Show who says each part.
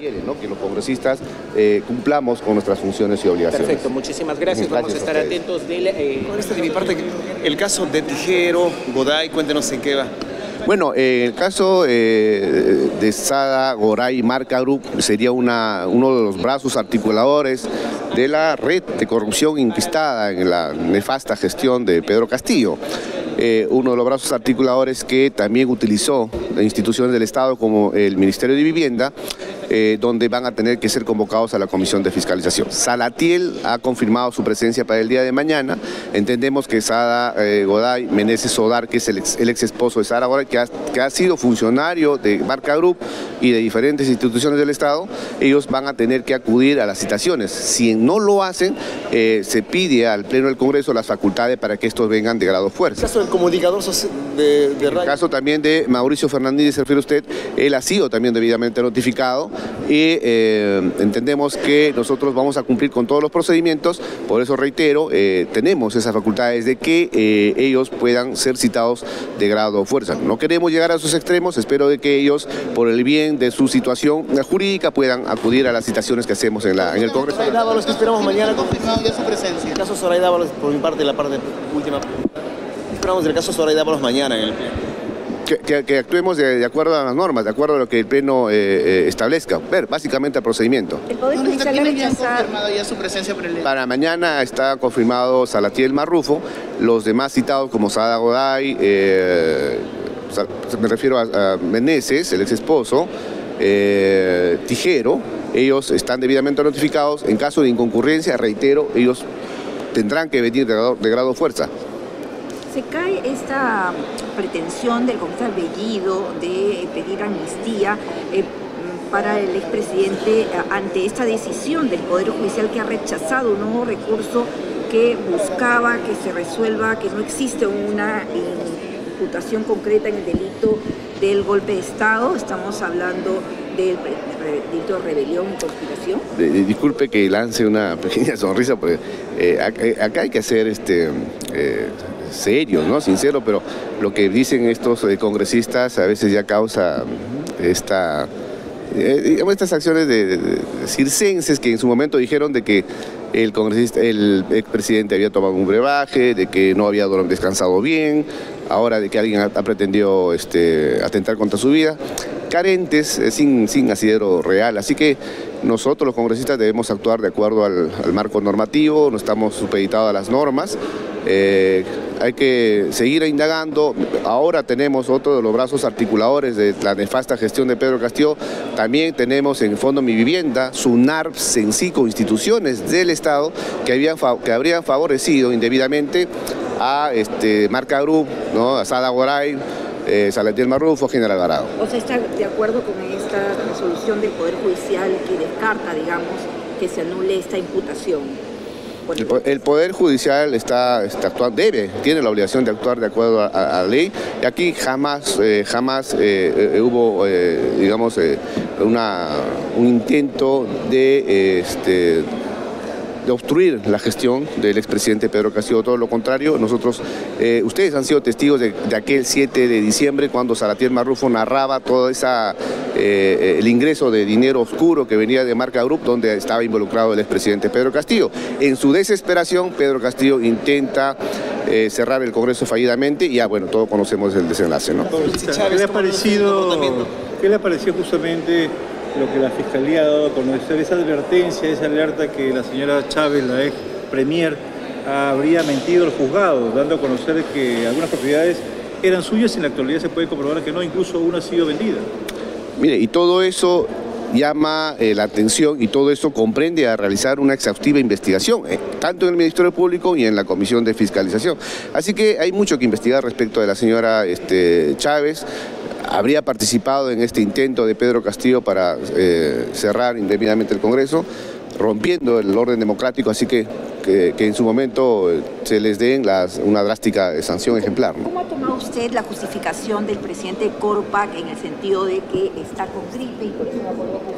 Speaker 1: quiere, ¿no? que los congresistas eh, cumplamos con nuestras funciones y obligaciones.
Speaker 2: Perfecto, muchísimas gracias.
Speaker 1: Gracias
Speaker 2: Vamos a estar atentos del... eh,
Speaker 3: Este de mi parte, el caso de Tijero, Goday, cuéntenos en qué va.
Speaker 1: Bueno, eh, el caso eh, de Sada Goray Marca Group sería una, uno de los brazos articuladores de la red de corrupción inquistada en la nefasta gestión de Pedro Castillo. Eh, uno de los brazos articuladores que también utilizó instituciones del Estado como el Ministerio de Vivienda, eh, donde van a tener que ser convocados a la Comisión de Fiscalización. Salatiel ha confirmado su presencia para el día de mañana. Entendemos que Sada eh, Goday Meneses Sodar, que es el ex, el ex esposo de Sara Goday, que ha, que ha sido funcionario de Marca Group y de diferentes instituciones del Estado, ellos van a tener que acudir a las citaciones. Si no lo hacen, eh, se pide al Pleno del Congreso las facultades para que estos vengan de grado fuerza.
Speaker 3: El caso del comunicador de,
Speaker 1: el caso también de Mauricio Fernández, se refiere usted, él ha sido también debidamente notificado y eh, entendemos que nosotros vamos a cumplir con todos los procedimientos, por eso reitero, eh, tenemos esas facultades de que eh, ellos puedan ser citados de grado fuerza. No queremos llegar a esos extremos, espero de que ellos, por el bien de su situación jurídica, puedan acudir a las citaciones que hacemos en, la, en el Congreso.
Speaker 3: Dávalos, que esperamos mañana. con-
Speaker 4: confirmado ya su presencia.
Speaker 3: El caso Soraya Dávalos, por mi parte, la parte última. Esperamos el caso Soraya Dávalos mañana en el Pleno.
Speaker 1: Que, que- que actuemos de, de acuerdo a las normas, de acuerdo a lo que el Pleno eh, eh, establezca. Ver, básicamente el procedimiento.
Speaker 5: El Poder Judicial ha
Speaker 4: ¿Quiénes ya han
Speaker 5: rechazado.
Speaker 4: confirmado ya su presencia por el
Speaker 1: Para mañana está confirmado Salatiel Marrufo, los demás citados como Sada Goday, eh, me refiero a, a Meneses, el ex esposo, eh, Tijero, ellos están debidamente notificados. En caso de inconcurrencia, reitero, ellos tendrán que venir de grado, de grado fuerza.
Speaker 5: Se cae esta pretensión del Congreso Bellido de pedir amnistía eh, para el expresidente eh, ante esta decisión del Poder Judicial que ha rechazado un nuevo recurso que buscaba que se resuelva que no existe una imputación concreta en el delito del golpe de Estado. Estamos hablando del delito de rebelión y conspiración.
Speaker 1: Eh, eh, disculpe que lance una pequeña sonrisa, porque eh, acá, eh, hay que ser este, eh, serio, ¿no? sincero, pero lo que dicen estos eh, congresistas a veces ya causa esta, eh, digamos, estas acciones de, de- circenses que en su momento dijeron de que el congresista, el expresidente había tomado un brebaje, de que no había descansado bien, ahora de que alguien ha, pretendido este, atentar contra su vida, carentes, eh, sin, sin asidero real. Así que nosotros los congresistas debemos actuar de acuerdo al, marco normativo, no estamos supeditados a las normas. Eh, hay que seguir indagando. Ahora tenemos otro de los brazos articuladores de la nefasta gestión de Pedro Castillo. También tenemos en el Fondo Mi Vivienda, SUNARP, CENCICO, instituciones del Estado que, habían, que habrían favorecido indebidamente a este, Marca Group, ¿no? a Sada Goray, eh, Salatiel Marrufo, General Alvarado.
Speaker 5: O sea, está de acuerdo con esta resolución del Poder Judicial que descarta, digamos, que se anule esta imputación.
Speaker 1: El, po- el Poder Judicial está, está actuando, debe, tiene la obligación de actuar de acuerdo a, la ley. Y aquí jamás, eh, jamás eh, eh, hubo, digamos, una, un intento de, este, de obstruir la gestión del expresidente Pedro Castillo. Todo lo contrario, nosotros, eh, ustedes han sido testigos de, aquel 7 de diciembre cuando Salatiel Marrufo narraba todo esa, eh, el ingreso de dinero oscuro que venía de Marca Group, donde estaba involucrado el expresidente Pedro Castillo. En su desesperación, Pedro Castillo intenta eh, cerrar el Congreso fallidamente y ya, bueno, todos conocemos el desenlace, ¿no?
Speaker 6: ¿Qué le ha qué le ha parecido justamente lo que la Fiscalía ha dado a conocer, esa advertencia, esa alerta que la señora Chávez, la ex premier, habría mentido al juzgado, dando a conocer que algunas propiedades eran suyas y en la actualidad se puede comprobar que no, incluso una ha sido vendida?
Speaker 1: Mire, y todo eso llama eh, la atención y todo eso comprende a realizar una exhaustiva investigación, eh, tanto en el Ministerio Público y en la Comisión de Fiscalización. Así que hay mucho que investigar respecto de la señora este, Chávez. Habría participado en este intento de Pedro Castillo para eh, cerrar indebidamente el Congreso, rompiendo el orden democrático, así que que, en su momento eh, se les den las- una drástica sanción ejemplar.
Speaker 5: ¿Cómo ha tomado usted la justificación del presidente Corpac en el sentido de que está con gripe y por eso no